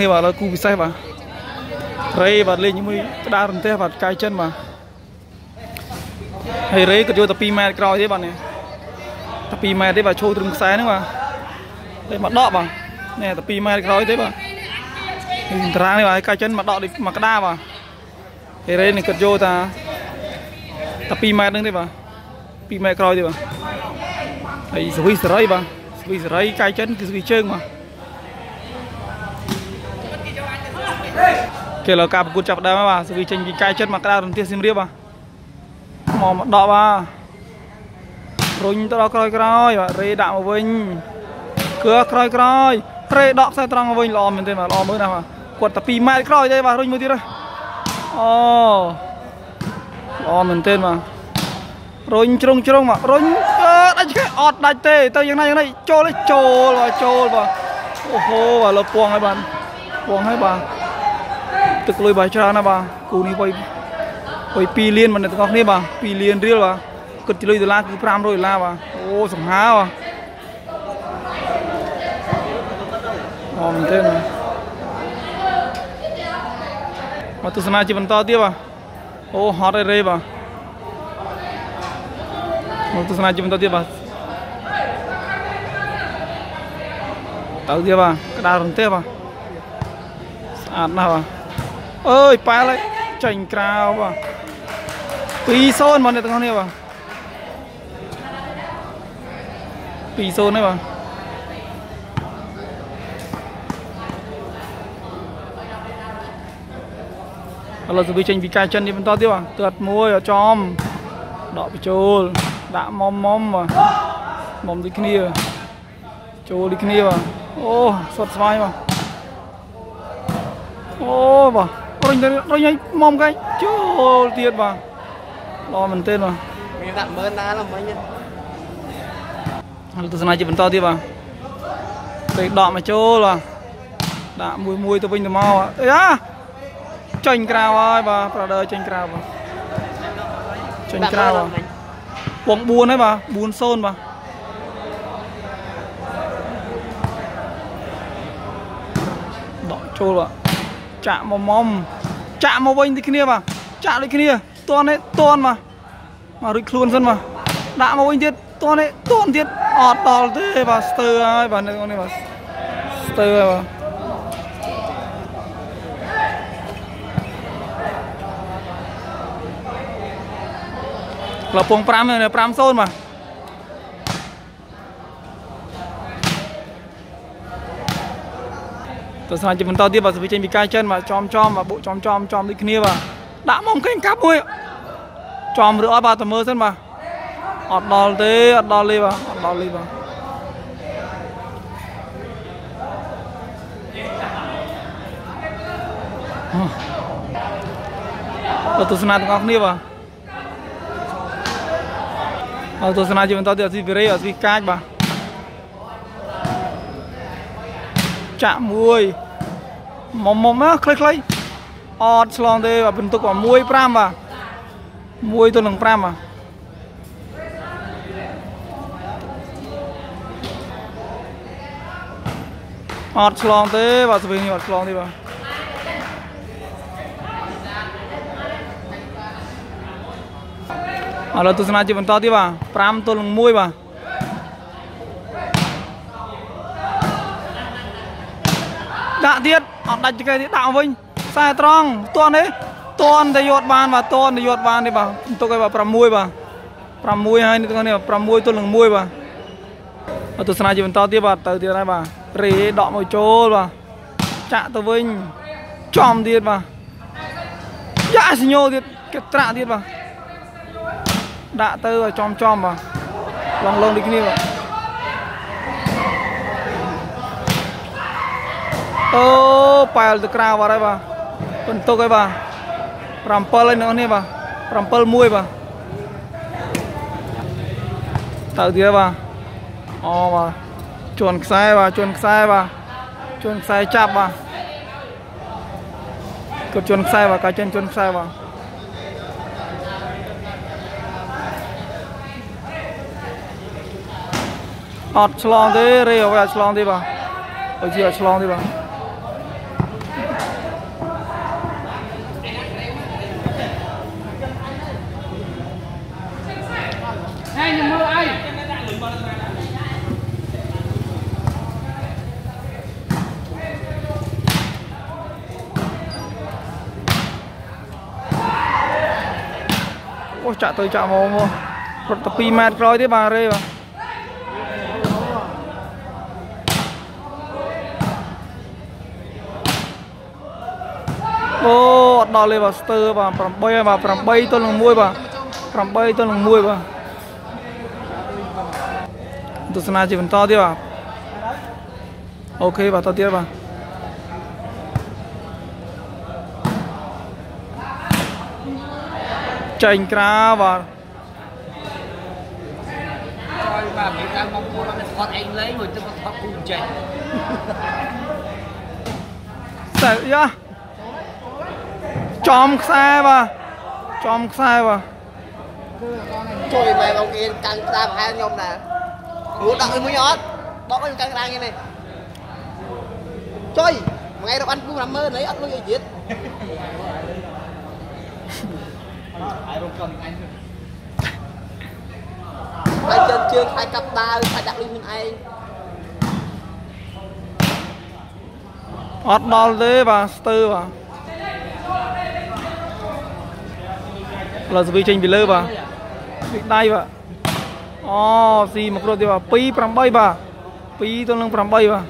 គ្នាបាទឥឡូវគូពិសេសបាទរេបាទលេងជាមួយក្តាររន្ទះបាទកាយចិនបាទហើយរេក៏យកតែ2ម៉ែត្រក្រោយទេបាទនេះតែ2ម៉ែត្រទេបាទឈោត្រឹមខ្សែហ្នឹងបាទតែមកដកបាទនេះតែ2ម៉ែត្រក្រោយទេបាទនេះតារាងនេះបាទកាយចិនមកដកមកក្តារបាទហើយរេនេះគាត់យកតាតែ2ម៉ែត្រហ្នឹងទេបាទ2ម៉ែត្រក្រោយទេបាទហើយសវិសសេរីបាទសវិសសេរីកាយចិនគឺសវិជើងបាទ គេលើការប្រកួតចាប់ដើមហើយបាទសវីចេញពីកាយចិត្តមកក្រៅរន្ទះសៀមរាបបាទមកមកដកបាទរុញទៅដល់ក្រោយក្រោយបាទរេដាក់មកវិញគឺក្រោយក្រោយរេដកខ្សែត្រង់មកវិញល្អមែនទេបាទល្អមើលណាបាទគាត់តែ2ម៉ែត្រក្រោយទេបាទរុញមួយទៀតអូល្អមែនទេបាទរុញជ្រុងជ្រុងបាទរុញដាច់គេអត់ដាច់ទេទៅយ៉ាងណាយ៉ាងណាចូលចូលបាទចូលបាទអូហូបាទលើពងហើយបាទពងហើយបាទ ទឹកលុយបាទច្រើនណាបាទគូនេះវៃវៃ2លានមិនទាំងអស់គ្នាបាទ2លានរៀលបាទគិតជាលុយដុល្លារគឺ500ដុល្លារបាទអូសំហាបាទអូមែនទេណាមកទស្សនាជាបន្តទៀតបាទអូហត់រេបាទមកទស្សនាជាបន្តទៀតបាទទៅទៀតបាទក្តាររន្ទះបាទស្អាតណាស់បាទ អើយប៉ែលហើយចេញក្រៅបាទ2-0មកអ្នកទាំងអស់គ្នាបាទ2-0ហើយបាទឥឡូវទៅវាចេញពីកាយចិននេះបន្តទៀតបាទទើតមួយចំដកបញ្ចូលដាក់មុំមុំបាទមុំដូចគ្នាចូលដូចគ្នាបាទអូសុតស្វាយបាទអូបាទ រុញទៅរុញឲ្យមុំកាយចូលទៀតបាទល្អមែនទែនបាទមានដាក់មើលណាឡើយមិញហើយទស្សនាជាបន្តទៀតបាទពេលដកមកចូលបាទដាក់មួយមួយទៅវិញទៅមកអីអាចេញក្រៅហើយបាទប្រដៅចេញក្រៅបាទចេញក្រៅបាទពង4ហើយបាទ4-0បាទដកចូលបាទចាក់មកមុំ ចាក់មកវិញដូចគ្នាបាទចាក់ដូចគ្នាតន់ទេតន់បាទមករួចខ្លួនសិនបាទដាក់មកវិញទៀតតន់ទេតន់ទៀតអត់ដល់ទេបាទស្ទើរហើយបាទនេះបាទស្ទើរហើយបាទលពង5 5 0បាទ ទស្សនាជាបន្តទៀតបាទសវិចេញពីកាយចិនបាទចំចំបាទបុកចំចំចំដូចគ្នាបាទដាក់មុំកេងកាប់មួយចំឬអត់បាទតើមើលសិនបាទអត់ដល់ទេអត់ដល់ទេបាទអត់ដល់ទេបាទទស្សនាទាំងអស់គ្នាបាទអរទស្សនាជាបន្តទៀតអស៊ីវិរេអស៊ីកាចបាទ ចាក់មួយមុំមុំណាខ្លីខ្លីអត់ឆ្លងទេបាទបន្ទុក1 5បាទ1ទៅនឹង5បាទអត់ឆ្លងទេបាទស្វីនេះអត់ឆ្លងទេបាទឥឡូវទស្សនាជាបន្តទៀតបាទ5ទល់នឹង1បាទ ដាក់ទៀតអត់ដាច់ចង្កេះទៀតដាក់វិញខ្សែត្រង់តន់ទេតន់តែយកបានបាទតន់តែយកបានទេបាទទុកឲ្យបាទ6បាទ6ហើយនេះទាំងនេះ6ទល់នឹង1បាទអត់ទស្សនាជាបន្តទៀតបាទទៅទៀតហើយបាទរេដកមកចូលបាទចាក់ទៅវិញចំទៀតបាទយ៉ាសញ្ញោទៀតគេត្រាក់ទៀតបាទដាក់ទៅឲ្យចំចំបាទឡងឡងដូចគ្នាបាទ អូប៉ែលទៅក្រៅបាត់ហើយបាទបន្ទុកហើយបាទ7ហើយនៅនេះបាទ7 1បាទទៅទៀតបាទអូបាទជន់ខ្សែបាទជន់ខ្សែបាទជន់ខ្សែចាប់បាទគាត់ជន់ខ្សែបាទកាចេញជន់ខ្សែបាទអត់ឆ្លងទេរេអ្វីអត់ឆ្លងទេបាទអត់ជាអត់ឆ្លងទេបាទ អូចាក់ទៅចាក់មកមករត់ទៅ2ម៉ែត្រក្រោយទេបាទរេបាទអូអត់ដល់ទេបាទស្ទើបាទ8ហើយបាទ8ទល់នឹង1បាទ8ទល់នឹង1បាទទស្សនាជាបន្តទៀតបាទអូខេបាទតទៀតបាទ ចេញក្រៅបាទ Thôi bà bị tao mong mua nó thoát anh lấy rồi tôi có thoát cùng chạy សែយ៉ាចំខ្សែបាទចំខ្សែបាទ Thôi mày ông kia căng ta hai nhom nè Ủa đợi mới nhót Bóc cái căng ra như này Chơi Ngày đâu ăn cũng làm mơ lấy ăn luôn vậy chết Hai chân chưa hai cặp đa hai đặt lên mình anh អត់ ដល់ទេបាទស្ទើបាទឡើយសវីចេញពីលើបាទពីដៃបាទអូស៊ីមកគ្រូទៀតបាទ2 8បាទ2ទល់នឹង8បាទ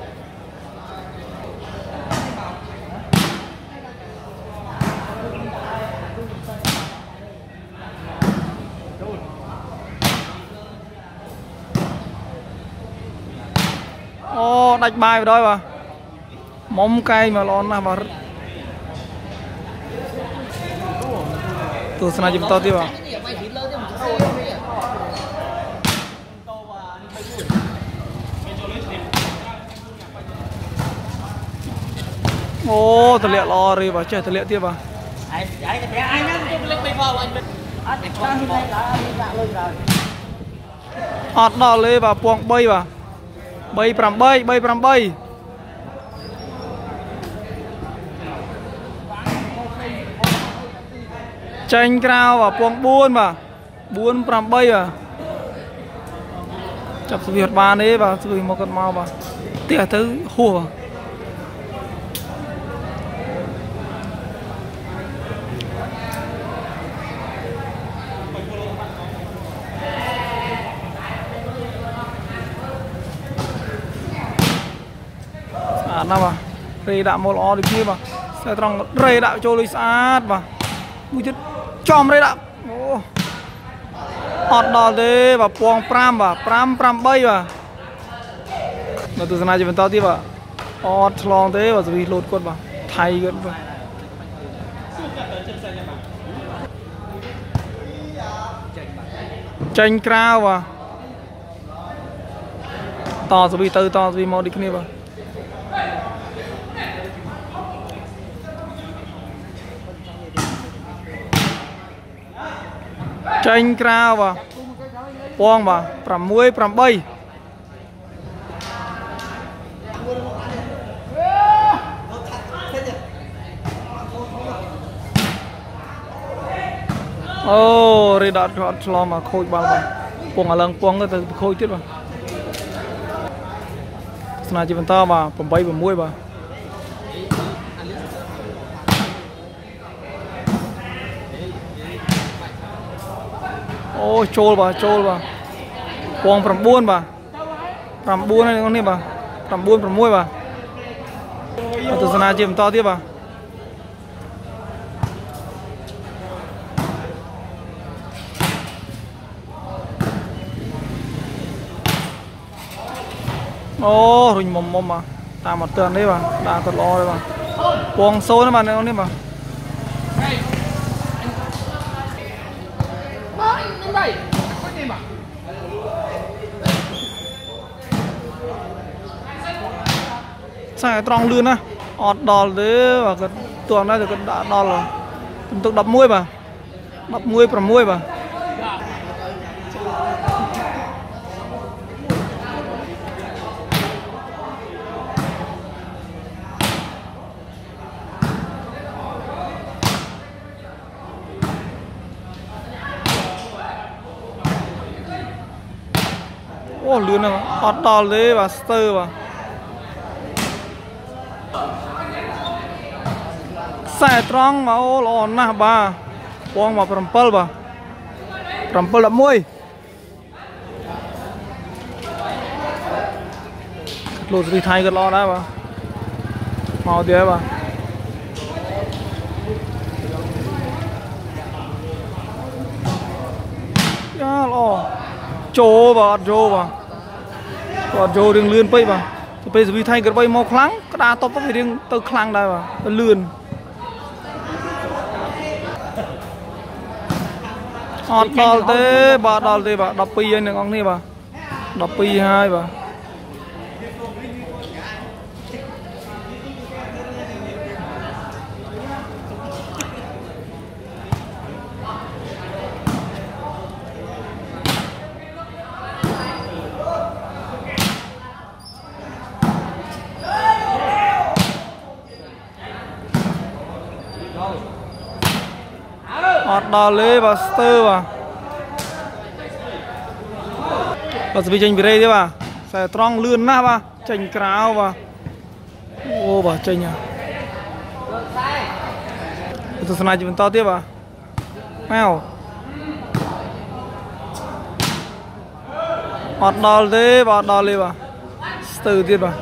អូ ដាច់បាយបណ្ដោយបាទមុំកែងមកល្អណាស់បាទទស្សនាជាបន្តទៀតបាទ Mày chỉ lớn chứ mà thôi អូតម្លាក់ល្អរីបាទចេះតម្លាក់ទៀតបាទ Ai ai ai ai nó cũng lên bay vào anh bên Anh đang hiện nay là anh đã lên rồi អត់ដល់ទេបាទពង3បាទ 3 8 3 8ចេញក្រៅបាទពង4បាទ4 8បាទចាប់ស្វីអត់បានទេបាទស្វីមកគាត់មកបាទផ្ទះទៅហួសបាទ តណាស់បាទរេដាក់មកល្អដូចគ្នាបាទស្អាតត្រង់រេដាក់ចូលលុយស្អាតបាទមួយទៀតចំរេដាក់អូអត់ដល់ទេបាទពង5បាទ5 8បាទនៅទស្សនាជាបន្តទៀតបាទអត់ឆ្លងទេបាទសវីលូតគាត់បាទថៃគាត់បាទចេញក្រៅបាទតសវីទៅតសវីមកដូចគ្នាបាទ ចេញក្រៅបាទពងបាទ6 8អូរីដតអត់ឆ្លងមកខូចបាល់បាទពងអាឡឹងពងទៅខូចទៀតបាទស្នាជាបន្តបាទ8 6បាទ អូចូលបាទចូលបាទពង9បាទ9ហើយនេះបាទ9 6បាទទស្សនាជាបន្តទៀតបាទអូរុញមុំមុំបាទតាមអត់ទាន់នេះបាទដាក់គាត់ល្អទេបាទពងសូនបាទនេះបាទ Lên đây Có gì mà ខ្សែត្រង់លឿនណាអត់ដល់ទេបាទគាត់ទន់ដែរតែគាត់ដាក់ដល់ពិន្ទុ11បាទ11 6បា លឿនណាស់អត់ដល់ទេបាទស្ទើរបាទខ្សែត្រង់មកអូល្អណាស់បាទពងមក7បាទ11លោកសេរីថៃក៏ល្អដែរបាទមកទៀតបាទយ៉ាល្អចូលបាទអត់ចូលបាទ គាត់ចូលរឿងលឿនពេកបាទទៅពេលសវីថៃក្របីមកខ្លាំងក្តារតបទៅវារឿងទៅខ្លាំងដែរបាទទៅលឿនអត់ដល់ទេបាទដល់ទេបាទ12ហើយនឹងអង្គនេះបាទ12ហើយបាទ ត់ដល់ទេបាទស្ទើបាទបាទស្វីចេញពីរេទេបាទខ្សែត្រង់លឿនណាស់បាទចេញក្រៅបាទអូបាទចេញហ่ะទស្សនាជាបន្តទៀតបាទមកអត់ដល់ទេបាទអត់ដល់ទេបាទស្ទើទៀតបាទ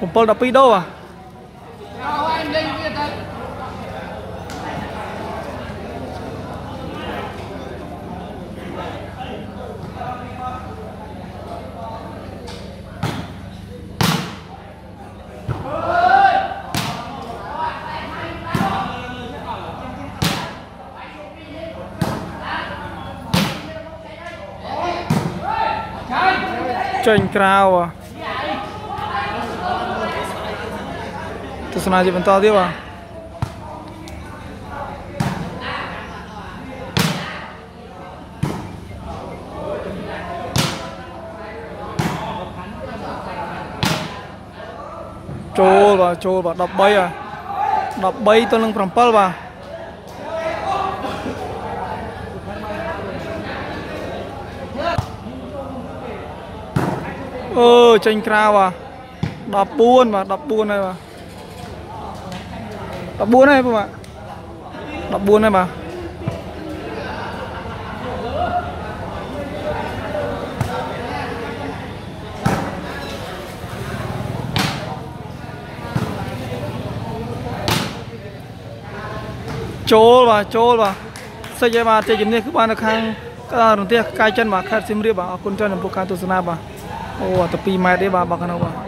7 12ដូបាទ ចេញក្រៅហ่ะទស្សនាជាបន្តទៀតបាទចូលបាទចូលបាទ13ហ่ะ13ទល់នឹង7បាទ អឺចេញក្រៅបាទ14បាទ14ហើយបាទ14ហើយបាទ14ហើយបាទចូលបាទចូលបាទសិចឲ្យបាទជ័យជំនះគឺបាននៅខាងរន្ទះកាយចិនបាទខេត្តសៀមរាបបាទអរគុណច្រើនចំពោះការទស្សនាបាទ អូតែ2ម៉ែត្រទេបាទបើកណៅបាទ